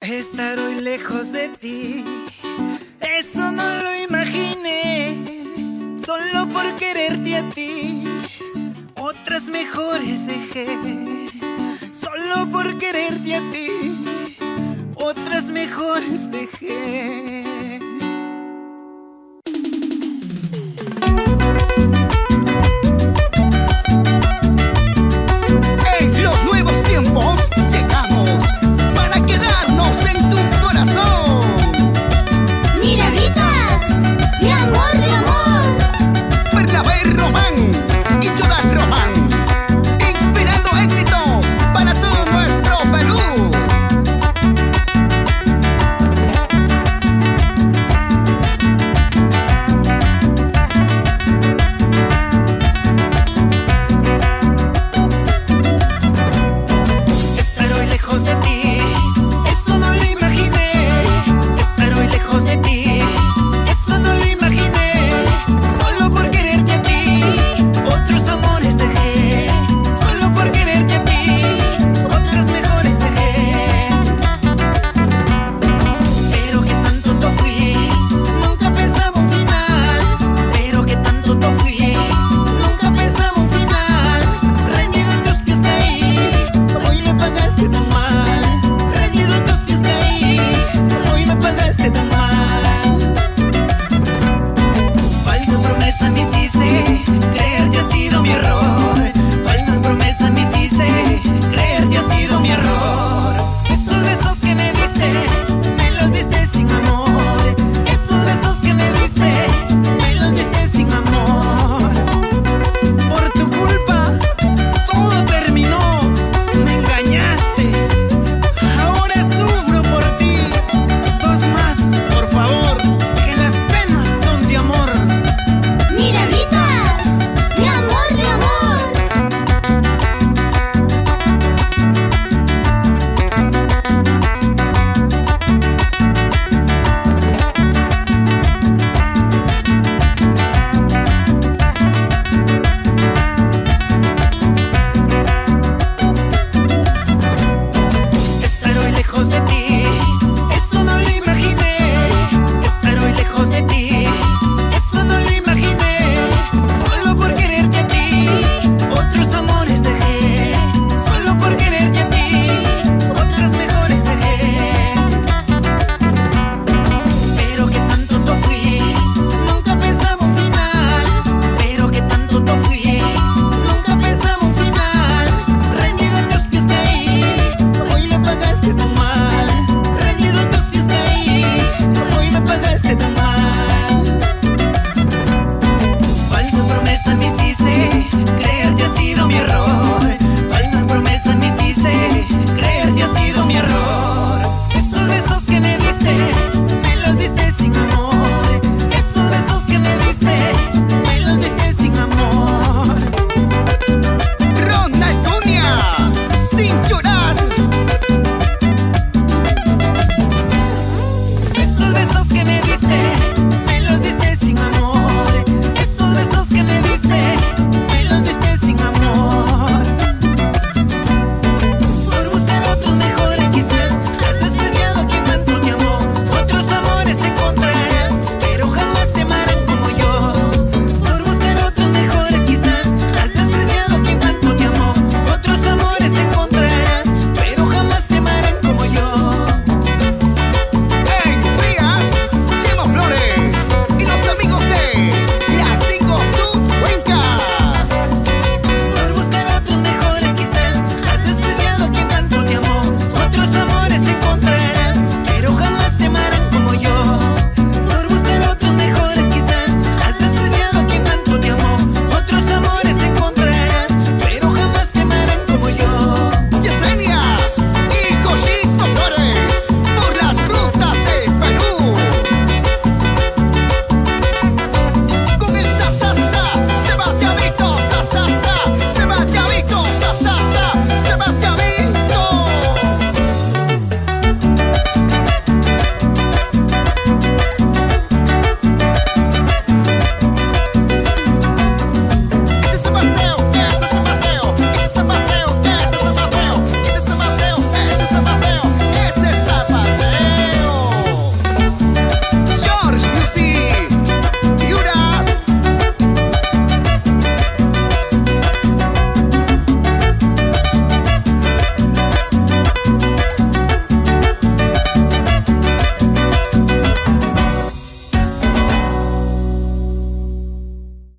Estar hoy lejos de ti, eso no lo imaginé. Solo por quererte a ti, otras mejores dejé. Solo por quererte a ti, otras mejores dejé.